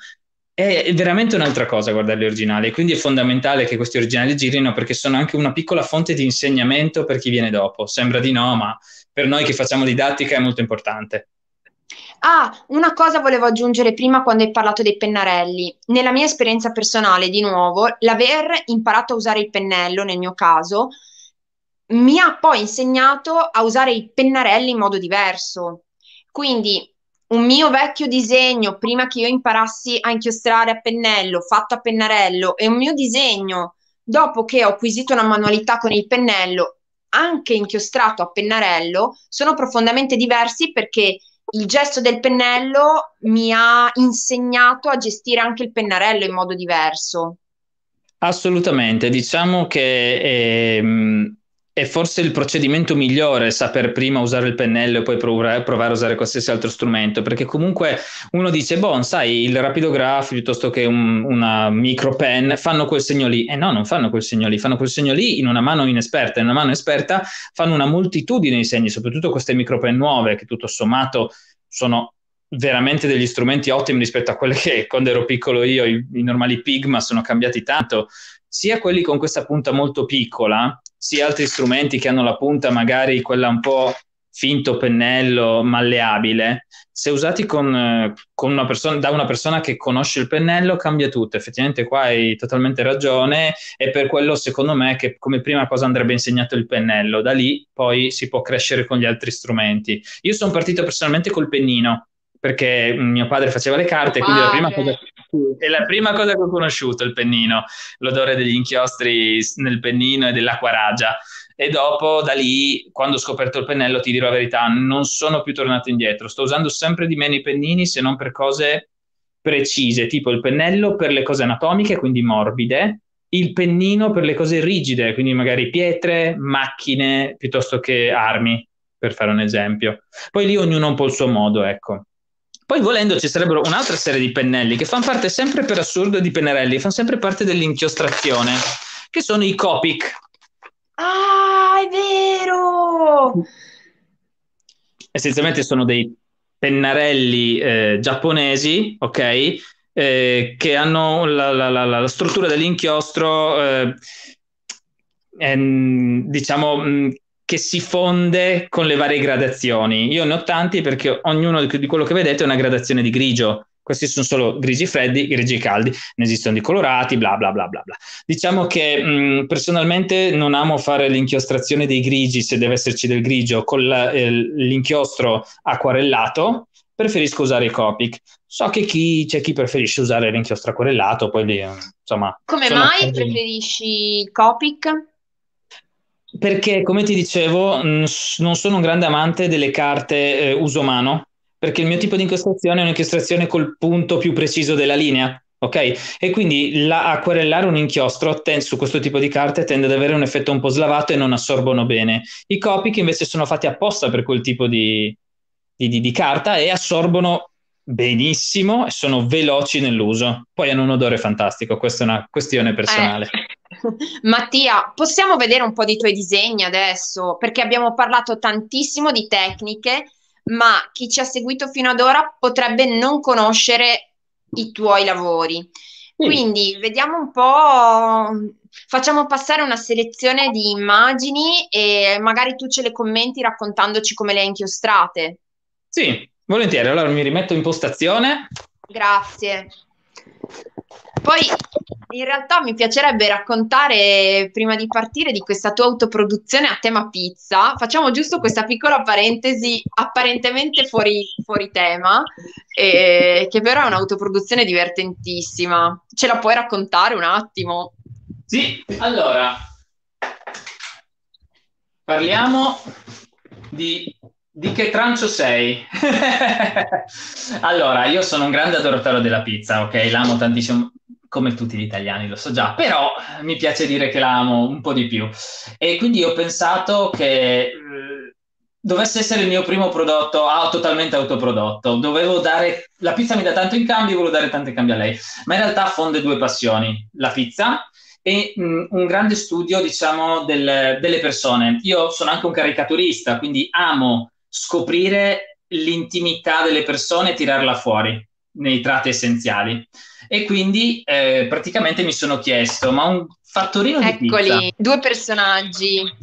È veramente un'altra cosa guardare gli originali, quindi è fondamentale che questi originali girino perché sono anche una piccola fonte di insegnamento per chi viene dopo. Sembra di no, ma per noi che facciamo didattica è molto importante. Ah, una cosa volevo aggiungere prima quando hai parlato dei pennarelli. Nella mia esperienza personale, di nuovo, l'aver imparato a usare il pennello, nel mio caso, mi ha poi insegnato a usare i pennarelli in modo diverso. Quindi un mio vecchio disegno, prima che io imparassi a inchiostrare a pennello, fatto a pennarello, e un mio disegno, dopo che ho acquisito una manualità con il pennello, anche inchiostrato a pennarello, sono profondamente diversi perché il gesto del pennello mi ha insegnato a gestire anche il pennarello in modo diverso. Assolutamente, diciamo che ehm, è, forse il procedimento migliore saper prima usare il pennello e poi provare, a usare qualsiasi altro strumento, perché comunque uno dice, boh, sai, il rapidograph piuttosto che un, una micro pen fanno quel segno lì, e eh no, non fanno quel segno lì, fanno quel segno lì in una mano inesperta, in una mano esperta fanno una moltitudine di segni, soprattutto queste micro pen nuove che tutto sommato sono veramente degli strumenti ottimi rispetto a quelli che quando ero piccolo io, i, i, normali Pigma, sono cambiati tanto, sia quelli con questa punta molto piccola, sia altri strumenti che hanno la punta magari quella un po' finto pennello malleabile, se usati con, con una persona, da una persona che conosce il pennello cambia tutto. Effettivamente qua hai totalmente ragione e per quello secondo me che come prima cosa andrebbe insegnato il pennello, da lì poi si può crescere con gli altri strumenti. Io sono partito personalmente col pennino perché mio padre faceva le carte, quindi la prima cosa, è la prima cosa che ho conosciuto il pennino, l'odore degli inchiostri nel pennino e dell'acquaragia e dopo da lì, quando ho scoperto il pennello, ti dirò la verità, non sono più tornato indietro. Sto usando sempre di meno i pennini se non per cose precise, tipo il pennello per le cose anatomiche, quindi morbide, il pennino per le cose rigide, quindi magari pietre, macchine, piuttosto che armi, per fare un esempio. Poi lì ognuno un po' il suo modo, ecco. Poi volendo ci sarebbero un'altra serie di pennelli che fanno parte sempre per assurdo di pennarelli, fanno sempre parte dell'inchiostrazione, che sono i Copic. Ah, è vero! Essenzialmente sono dei pennarelli eh, giapponesi, ok? Eh, che hanno la, la, la, la, struttura dell'inchiostro, eh, ehm, diciamo, che si fonde con le varie gradazioni. Io ne ho tanti perché ognuno di quello che vedete è una gradazione di grigio questi sono solo grigi freddi, grigi caldi, ne esistono di colorati, bla bla bla bla bla. Diciamo che mh, personalmente non amo fare l'inchiostrazione dei grigi se deve esserci del grigio con la, eh, l'inchiostro acquarellato, preferisco usare i Copic. So che chi, c'è chi preferisce usare l'inchiostro acquarellato, poi lì, insomma... Come mai preferisci Copic? Perché, come ti dicevo, non sono un grande amante delle carte eh, uso mano, perché il mio tipo di incastrazione è un'incastrazione col punto più preciso della linea. Ok? E quindi la, acquarellare un inchiostro ten, su questo tipo di carte tende ad avere un effetto un po' slavato e non assorbono bene. I che invece sono fatti apposta per quel tipo di, di, di, di carta e assorbono benissimo e sono veloci nell'uso. Poi hanno un odore fantastico, questa è una questione personale. Eh. Mattia, possiamo vedere un po' di tuoi disegni adesso? Perché abbiamo parlato tantissimo di tecniche, ma chi ci ha seguito fino ad ora potrebbe non conoscere i tuoi lavori. Quindi vediamo un po', facciamo passare una selezione di immagini e magari tu ce le commenti raccontandoci come le hai inchiostrate. Sì, volentieri. Allora mi rimetto in postazione. Grazie. Poi in realtà mi piacerebbe raccontare prima di partire di questa tua autoproduzione a tema pizza. Facciamo giusto questa piccola parentesi apparentemente fuori, fuori tema, eh, che però è un'autoproduzione divertentissima. Ce la puoi raccontare un attimo? Sì, allora parliamo di di che trancio sei? [laughs] allora, io sono un grande adoratore della pizza, ok? L'amo tantissimo, come tutti gli italiani, lo so già, però mi piace dire che la amo un po' di più. E quindi ho pensato che eh, dovesse essere il mio primo prodotto ah, totalmente autoprodotto. Dovevo dare la pizza mi dà tanto in cambio, volevo dare tanto in cambio a lei. Ma in realtà fonde due passioni: la pizza e mh, un grande studio, diciamo, del, delle persone. Io sono anche un caricaturista, quindi amo scoprire l'intimità delle persone e tirarla fuori nei tratti essenziali. E quindi eh, praticamente mi sono chiesto, ma un fattorino Eccoli, di pizza... Eccoli, due personaggi.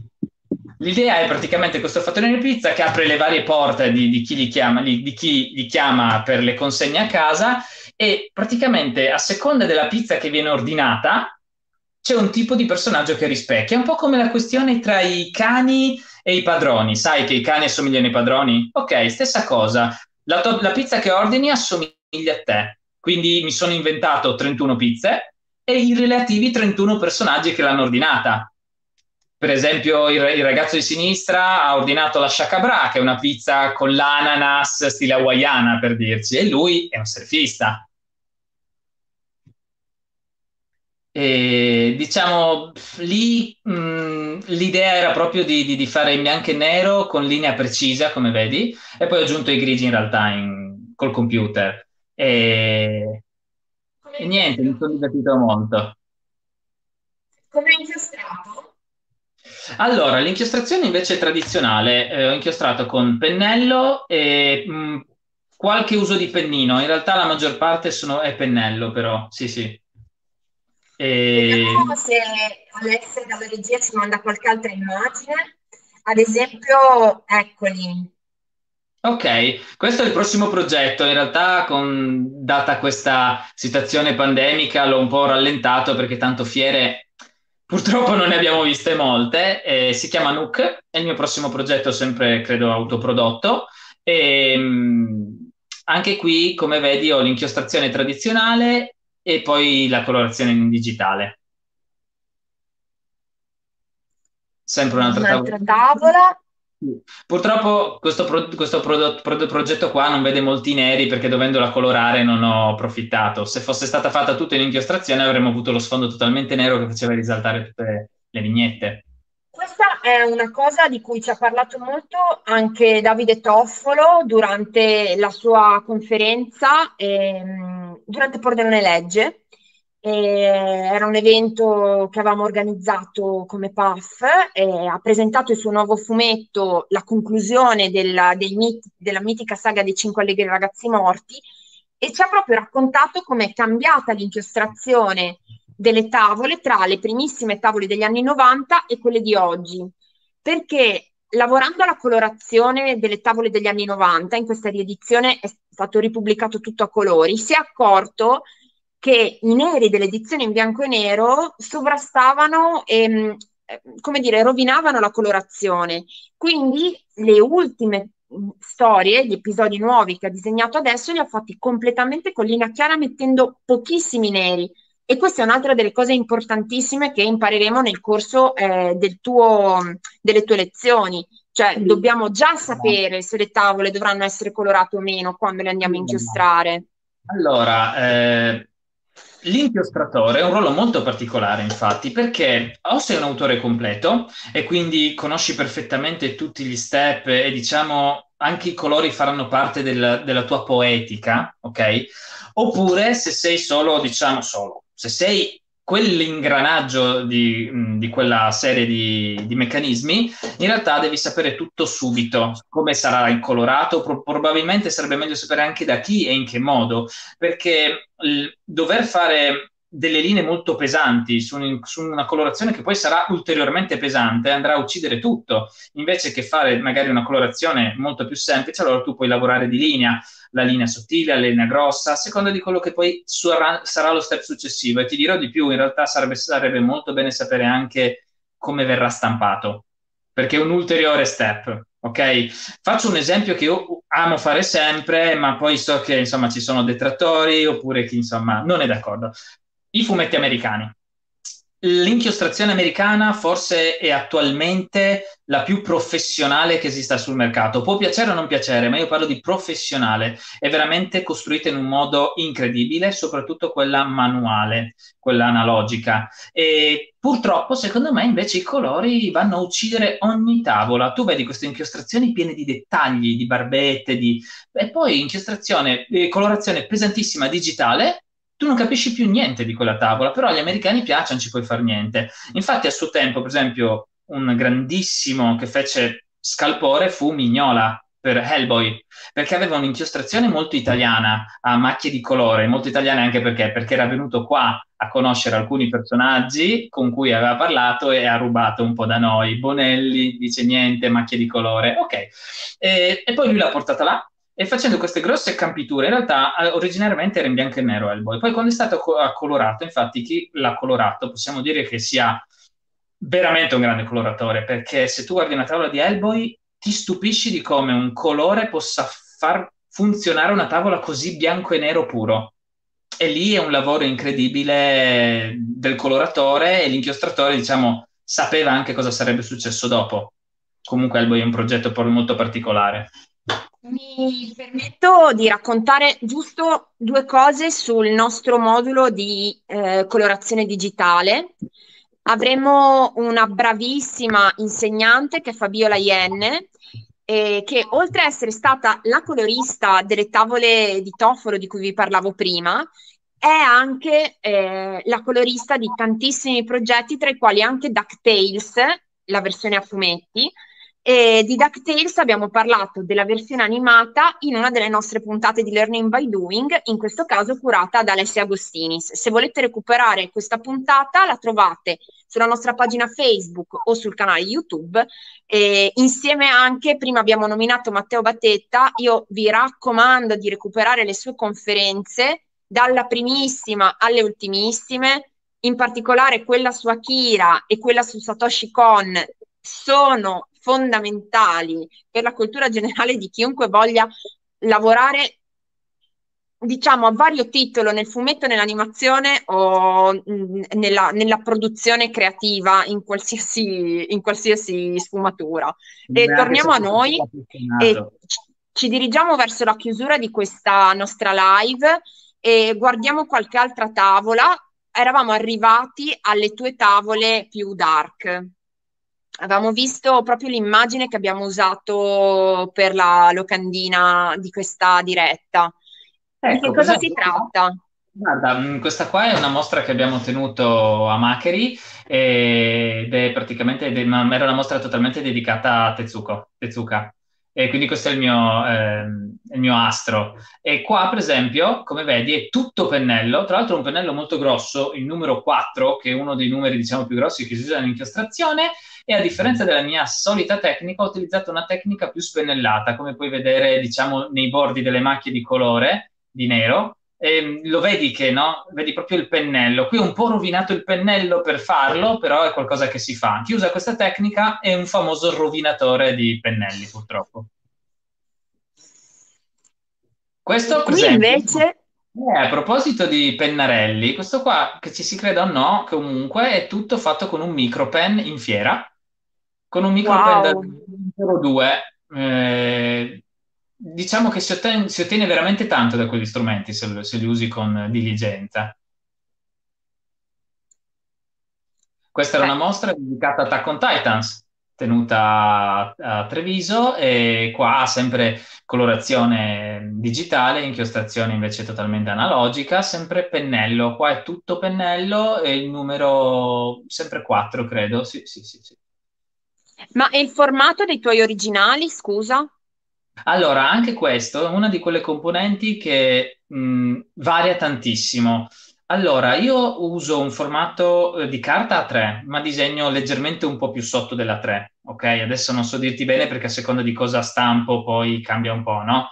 L'idea è praticamente questo fattorino di pizza che apre le varie porte di, di, chi, li chiama, di, di chi li chiama per le consegne a casa e praticamente a seconda della pizza che viene ordinata c'è un tipo di personaggio che rispecchia, è un po' come la questione tra i cani e i padroni. Sai che i cani assomigliano ai padroni? Ok, stessa cosa. La, to- la pizza che ordini assomiglia a te. Quindi mi sono inventato 31 pizze e i relativi 31 personaggi che l'hanno ordinata. Per esempio, il, il ragazzo di sinistra ha ordinato la shakabra, che è una pizza con l'ananas stile hawaiana, per dirci, e lui è un surfista. E, diciamo, lì mh, l'idea era proprio di, di, di, fare in bianco e nero con linea precisa, come vedi, e poi ho aggiunto i grigi in realtà in, col computer. E, e niente, mi sono divertito molto. Come hai inchiostrato? Allora, l'inchiostrazione invece è tradizionale. Eh, ho inchiostrato con pennello e mh, qualche uso di pennino. In realtà la maggior parte sono, è pennello, però, sì, sì. E... Vediamo se Alessia dalla regia ci manda qualche altra immagine. Ad esempio, eccoli, Ok, questo è il prossimo progetto. In realtà, con, data questa situazione pandemica, l'ho un po' rallentato perché tanto fiere purtroppo non ne abbiamo viste molte. Eh, si chiama Nook, è il mio prossimo progetto, sempre credo autoprodotto. E, mh, anche qui, come vedi, ho l'inchiostrazione tradizionale e poi la colorazione in digitale. Sempre un'altra, un'altra tavola. tavola Purtroppo questo, pro- questo prodotto, pro- progetto qua non vede molti neri perché dovendola colorare non ho approfittato. Se fosse stata fatta tutta in inchiostrazione avremmo avuto lo sfondo totalmente nero che faceva risaltare tutte le vignette. Questa è una cosa di cui ci ha parlato molto anche Davide Toffolo durante la sua conferenza, ehm, durante Pordenone Legge, era un evento che avevamo organizzato come PAF, ha presentato il suo nuovo fumetto, la conclusione della, mit- della mitica saga dei Cinque Allegri Ragazzi Morti, e ci ha proprio raccontato come è cambiata l'inchiostrazione delle tavole tra le primissime tavole degli anni 90 e quelle di oggi, perché lavorando alla colorazione delle tavole degli anni 90, in questa riedizione è stato ripubblicato tutto a colori, si è accorto che i neri dell'edizione in bianco e nero sovrastavano e, come dire, rovinavano la colorazione. Quindi le ultime storie, gli episodi nuovi che ha disegnato adesso, li ha fatti completamente con linea chiara mettendo pochissimi neri. E questa è un'altra delle cose importantissime che impareremo nel corso eh, del tuo, delle tue lezioni. Cioè, dobbiamo già sapere se le tavole dovranno essere colorate o meno quando le andiamo a inchiostrare. Allora, eh, L'inchiostratore ha un ruolo molto particolare, infatti, perché o sei un autore completo e quindi conosci perfettamente tutti gli step e diciamo anche i colori faranno parte del, della tua poetica, ok? Oppure se sei solo, diciamo solo, se sei quell'ingranaggio di, di quella serie di, di, meccanismi, in realtà devi sapere tutto subito, come sarà incolorato, pro- probabilmente sarebbe meglio sapere anche da chi e in che modo, perché il dover fare delle linee molto pesanti su, un, su, una colorazione che poi sarà ulteriormente pesante andrà a uccidere tutto. Invece che fare magari una colorazione molto più semplice allora tu puoi lavorare di linea la linea sottile, la linea grossa, a seconda di quello che poi sarà, sarà lo step successivo. E ti dirò di più, in realtà sarebbe, sarebbe molto bene sapere anche come verrà stampato, perché è un ulteriore step. Ok, faccio un esempio che io amo fare sempre, ma poi so che insomma ci sono detrattori oppure chi insomma non è d'accordo. I fumetti americani. L'inchiostrazione americana forse è attualmente la più professionale che esista sul mercato. Può piacere o non piacere, ma io parlo di professionale. È veramente costruita in un modo incredibile, soprattutto quella manuale, quella analogica. E purtroppo, secondo me, invece i colori vanno a uccidere ogni tavola. Tu vedi queste inchiostrazioni piene di dettagli, di barbette, di... e poi inchiostrazione, eh, colorazione pesantissima digitale tu non capisci più niente di quella tavola, però agli americani piace, non ci puoi fare niente. Infatti a suo tempo, per esempio, un grandissimo che fece scalpore fu Mignola per Hellboy, perché aveva un'inchiostrazione molto italiana, a macchie di colore, molto italiana anche perché, perché era venuto qua a conoscere alcuni personaggi con cui aveva parlato e ha rubato un po' da noi. Bonelli dice niente, macchie di colore, ok. E, e poi lui l'ha portata là, e facendo queste grosse campiture, in realtà eh, originariamente era in bianco e nero Hellboy, poi quando è stato colorato, infatti chi l'ha colorato possiamo dire che sia veramente un grande coloratore, perché se tu guardi una tavola di Hellboy ti stupisci di come un colore possa far funzionare una tavola così bianco e nero puro. E lì è un lavoro incredibile del coloratore e l'inchiostratore, diciamo, sapeva anche cosa sarebbe successo dopo. Comunque Hellboy è un progetto molto particolare. Mi permetto di raccontare giusto due cose sul nostro modulo di eh, colorazione digitale. Avremo una bravissima insegnante che è Fabiola Ienne, eh, che oltre a essere stata la colorista delle tavole di Toforo di cui vi parlavo prima, è anche eh, la colorista di tantissimi progetti, tra i quali anche DuckTales, la versione a fumetti, e di DuckTales abbiamo parlato della versione animata in una delle nostre puntate di Learning by Doing, in questo caso curata da Alessia Agostinis. Se volete recuperare questa puntata la trovate sulla nostra pagina Facebook o sul canale YouTube. E insieme anche, prima abbiamo nominato Matteo Battetta, io vi raccomando di recuperare le sue conferenze dalla primissima alle ultimissime, in particolare quella su Akira e quella su Satoshi Kon sono fondamentali per la cultura generale di chiunque voglia lavorare diciamo a vario titolo nel fumetto, nell'animazione o nella, nella produzione creativa in qualsiasi, in qualsiasi sfumatura. E torniamo a noi e ci dirigiamo verso la chiusura di questa nostra live e guardiamo qualche altra tavola. Eravamo arrivati alle tue tavole più dark avevamo visto proprio l'immagine che abbiamo usato per la locandina di questa diretta. Ecco, di che cosa si tratta? Guarda, mm, questa qua è una mostra che abbiamo tenuto a Maccheri ed è praticamente, era una mostra totalmente dedicata a Tezuko, Tezuka. E quindi questo è il mio, eh, il mio astro. E qua, per esempio, come vedi, è tutto pennello, tra l'altro un pennello molto grosso, il numero 4, che è uno dei numeri, diciamo, più grossi che si usa nell'inchiostrazione, e a differenza della mia solita tecnica ho utilizzato una tecnica più spennellata, come puoi vedere diciamo nei bordi delle macchie di colore di nero. E lo vedi che no? Vedi proprio il pennello. Qui ho un po' rovinato il pennello per farlo, però è qualcosa che si fa. Chi usa questa tecnica è un famoso rovinatore di pennelli, purtroppo. Questo qui esempio, invece... Eh, a proposito di pennarelli, questo qua, che ci si creda o no, comunque è tutto fatto con un micropen in fiera, con un micropen wow. da 02. Eh, diciamo che si ottiene, si ottiene, veramente tanto da quegli strumenti se, se li usi con diligenza. Questa era una mostra dedicata a Attack on Titans, tenuta a, Treviso e qua ha sempre colorazione digitale, inchiostrazione invece totalmente analogica, sempre pennello, qua è tutto pennello e il numero sempre 4 credo, sì, sì, sì, sì. Ma è il formato dei tuoi originali, scusa? Allora, anche questo è una di quelle componenti che mh, varia tantissimo. Allora, io uso un formato eh, di carta A3, ma disegno leggermente un po' più sotto della 3, ok? Adesso non so dirti bene perché a seconda di cosa stampo poi cambia un po', no?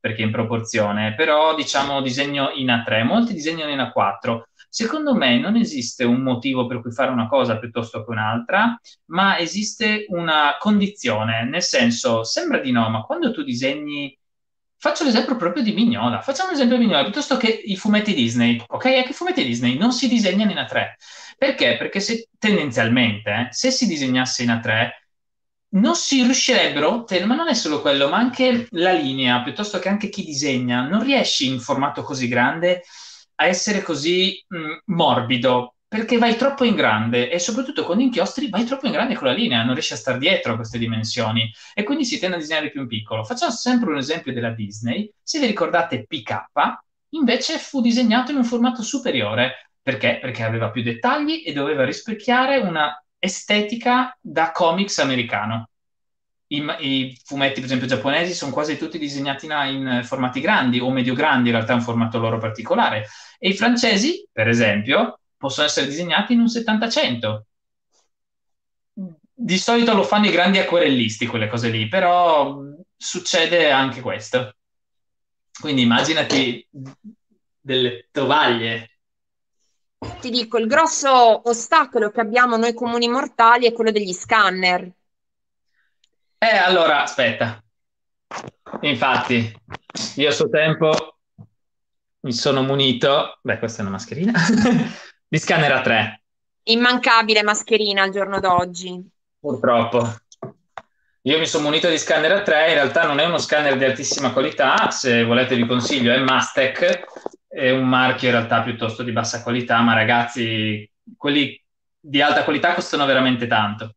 Perché in proporzione, però diciamo disegno in A3, molti disegnano in A4. Secondo me non esiste un motivo per cui fare una cosa piuttosto che un'altra, ma esiste una condizione, nel senso, sembra di no, ma quando tu disegni Faccio l'esempio proprio di Mignola. Facciamo l'esempio di Mignola piuttosto che i fumetti Disney. Ok? Anche i fumetti Disney non si disegnano in A3. Perché? Perché se, tendenzialmente, eh, se si disegnasse in A3, non si riuscirebbero, ma non è solo quello, ma anche la linea, piuttosto che anche chi disegna, non riesci in formato così grande a essere così mh, morbido, perché vai troppo in grande e soprattutto con gli inchiostri vai troppo in grande con la linea, non riesci a stare dietro a queste dimensioni e quindi si tende a disegnare più in piccolo. Facciamo sempre un esempio della Disney. Se vi ricordate PK, invece fu disegnato in un formato superiore. Perché? Perché aveva più dettagli e doveva rispecchiare una estetica da comics americano. I, I, fumetti, per esempio, giapponesi sono quasi tutti disegnati in, in formati grandi o medio-grandi, in realtà è un formato loro particolare. E i francesi, per esempio, possono essere disegnati in un 700. Di solito lo fanno i grandi acquerellisti, quelle cose lì, però succede anche questo. Quindi immaginati delle tovaglie. Ti dico, il grosso ostacolo che abbiamo noi comuni mortali è quello degli scanner. Eh, allora, aspetta. Infatti, io a suo tempo mi sono munito, beh, questa è una mascherina, [laughs] Di scanner a 3. Immancabile mascherina al giorno d'oggi. Purtroppo. Io mi sono munito di scanner a 3, in realtà non è uno scanner di altissima qualità, se volete vi consiglio, è Mastec, è un marchio in realtà piuttosto di bassa qualità, ma ragazzi, quelli di alta qualità costano veramente tanto.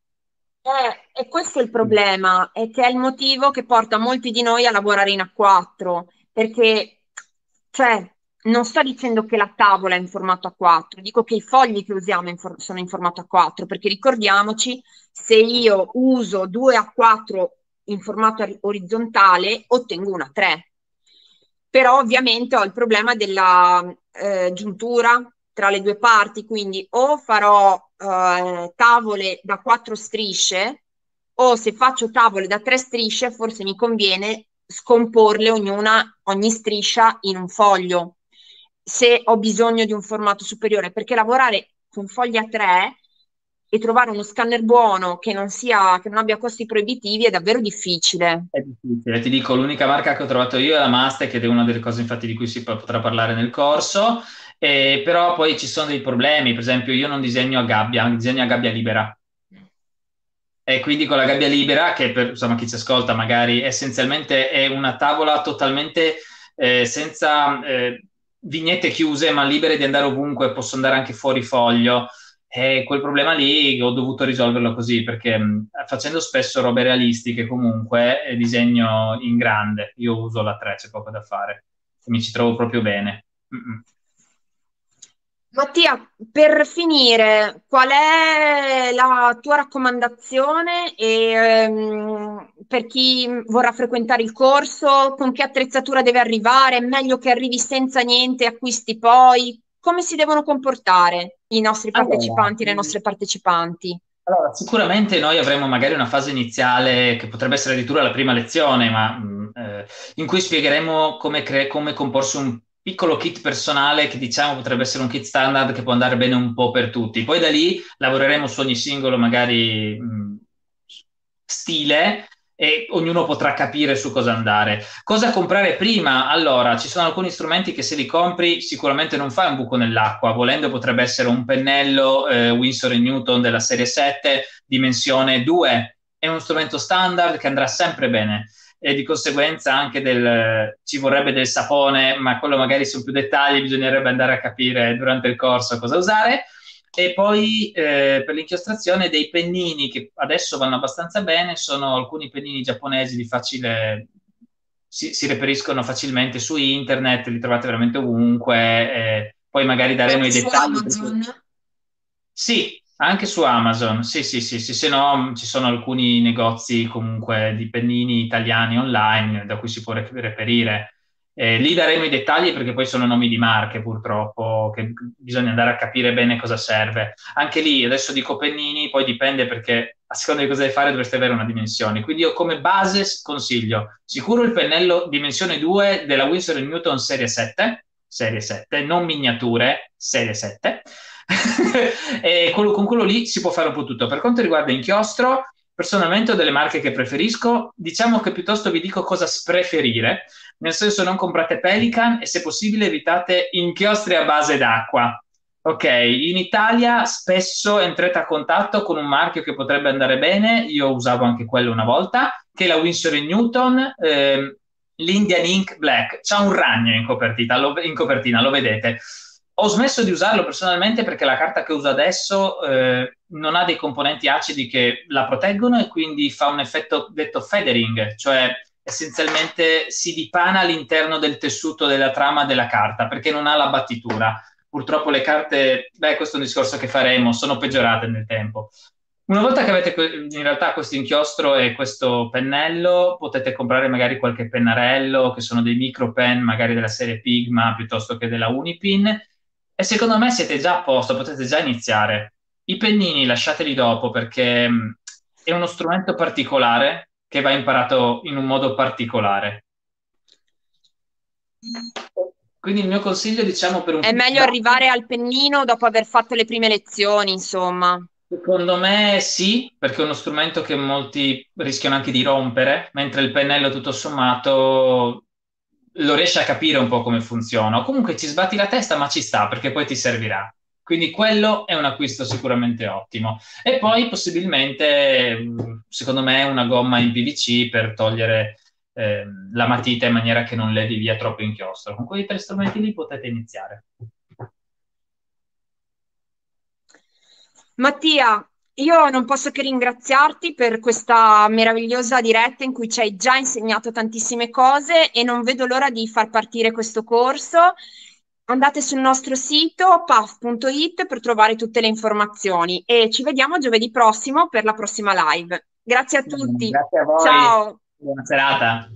Eh, e questo è il problema, è che è il motivo che porta molti di noi a lavorare in A4, perché, cioè, non sto dicendo che la tavola è in formato A4, dico che i fogli che usiamo in for- sono in formato A4, perché ricordiamoci, se io uso due A4 in formato orizzontale, ottengo una 3. Però ovviamente ho il problema della eh, giuntura tra le due parti, quindi o farò eh, tavole da quattro strisce, o se faccio tavole da tre strisce, forse mi conviene scomporle ognuna, ogni striscia in un foglio se ho bisogno di un formato superiore, perché lavorare con fogli a 3 e trovare uno scanner buono che non, sia, che non abbia costi proibitivi è davvero difficile. È difficile, ti dico, l'unica marca che ho trovato io è la Mastec ed è una delle cose infatti di cui si potrà parlare nel corso, eh, però poi ci sono dei problemi, per esempio io non disegno a gabbia, disegno a gabbia libera. E quindi con la gabbia libera, che per insomma, chi ci ascolta magari essenzialmente è una tavola totalmente eh, senza... Eh, vignette chiuse ma libere di andare ovunque, posso andare anche fuori foglio. E quel problema lì ho dovuto risolverlo così perché mh, facendo spesso robe realistiche comunque eh, disegno in grande, io uso la 3, c'è poco da fare, mi ci trovo proprio bene. Mm-mm. Mattia, per finire, qual è la tua raccomandazione e, ehm, per chi vorrà frequentare il corso? Con che attrezzatura deve arrivare? È meglio che arrivi senza niente e acquisti poi? Come si devono comportare i nostri partecipanti, allora, le nostre partecipanti? Allora, sicuramente noi avremo magari una fase iniziale che potrebbe essere addirittura la prima lezione, ma mm, eh, in cui spiegheremo come, cre- come comporsi un piccolo kit personale che diciamo potrebbe essere un kit standard che può andare bene un po' per tutti. Poi da lì lavoreremo su ogni singolo magari mh, stile e ognuno potrà capire su cosa andare. Cosa comprare prima? Allora, ci sono alcuni strumenti che se li compri sicuramente non fai un buco nell'acqua, volendo potrebbe essere un pennello eh, Winsor Newton della serie 7, dimensione 2, è uno strumento standard che andrà sempre bene e di conseguenza anche del, ci vorrebbe del sapone, ma quello magari sono più dettagli, bisognerebbe andare a capire durante il corso cosa usare. E poi eh, per l'inchiostrazione dei pennini che adesso vanno abbastanza bene, sono alcuni pennini giapponesi di facile, si, si reperiscono facilmente su internet, li trovate veramente ovunque, eh, poi magari daremo i dettagli. Amazon? Sì, anche su Amazon, sì, sì, sì, sì, se no ci sono alcuni negozi comunque di pennini italiani online da cui si può reperire. Eh, lì daremo i dettagli perché poi sono nomi di marche purtroppo, che bisogna andare a capire bene cosa serve. Anche lì adesso dico pennini, poi dipende perché a seconda di cosa devi fare dovreste avere una dimensione. Quindi io come base consiglio sicuro il pennello dimensione 2 della Winsor Newton serie 7, serie 7, non miniature, serie 7. [laughs] e quello, con quello lì si può fare un po' tutto. Per quanto riguarda inchiostro, personalmente ho delle marche che preferisco, diciamo che piuttosto vi dico cosa preferire, nel senso non comprate Pelican e se possibile evitate inchiostri a base d'acqua. Ok, in Italia spesso entrete a contatto con un marchio che potrebbe andare bene, io usavo anche quello una volta, che è la Winsor Newton, ehm, l'Indian Ink Black. C'ha un ragno in lo, in copertina, lo vedete. Ho smesso di usarlo personalmente perché la carta che uso adesso eh, non ha dei componenti acidi che la proteggono e quindi fa un effetto detto feathering, cioè essenzialmente si dipana all'interno del tessuto della trama della carta perché non ha la battitura. Purtroppo le carte, beh, questo è un discorso che faremo, sono peggiorate nel tempo. Una volta che avete in realtà questo inchiostro e questo pennello, potete comprare magari qualche pennarello, che sono dei micro pen, magari della serie Pigma piuttosto che della Unipin, e secondo me siete già a posto, potete già iniziare. I pennini lasciateli dopo perché mm, è uno strumento particolare che va imparato in un modo particolare. Quindi il mio consiglio, diciamo, per un... È meglio arrivare al pennino dopo aver fatto le prime lezioni, insomma. Secondo me sì, perché è uno strumento che molti rischiano anche di rompere, mentre il pennello tutto sommato lo riesci a capire un po' come funziona. O comunque ci sbatti la testa, ma ci sta perché poi ti servirà. Quindi quello è un acquisto sicuramente ottimo. E poi possibilmente, secondo me, una gomma in PVC per togliere eh, la matita in maniera che non levi via troppo inchiostro. Con quei tre strumenti lì potete iniziare. Mattia, io non posso che ringraziarti per questa meravigliosa diretta in cui ci hai già insegnato tantissime cose e non vedo l'ora di far partire questo corso. Andate sul nostro sito puff.it per trovare tutte le informazioni e ci vediamo giovedì prossimo per la prossima live. Grazie a tutti. Grazie a voi. Ciao. Buona serata.